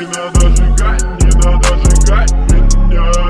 Не надо сжигать, не надо сжигать меня